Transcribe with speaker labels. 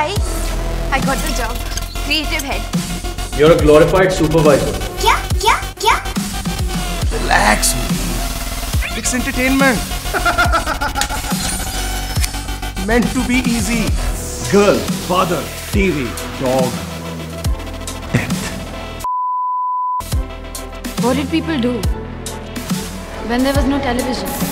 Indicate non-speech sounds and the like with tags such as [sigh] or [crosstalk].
Speaker 1: I got the job. Creative head.
Speaker 2: You're a glorified supervisor.
Speaker 1: Kya? Kya? Kya?
Speaker 3: Relax, me. It's entertainment. [laughs] Meant to be easy. Girl, father, TV, dog, death.
Speaker 4: What did people do when there was no television?